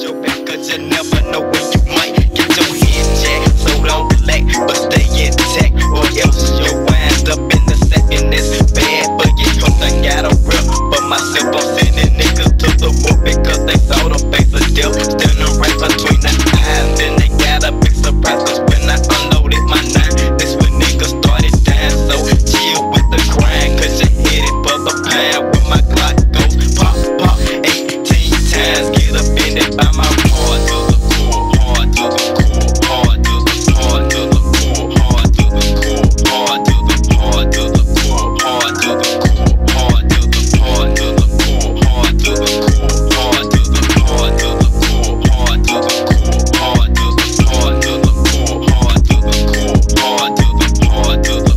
Your back, cause you never know when good.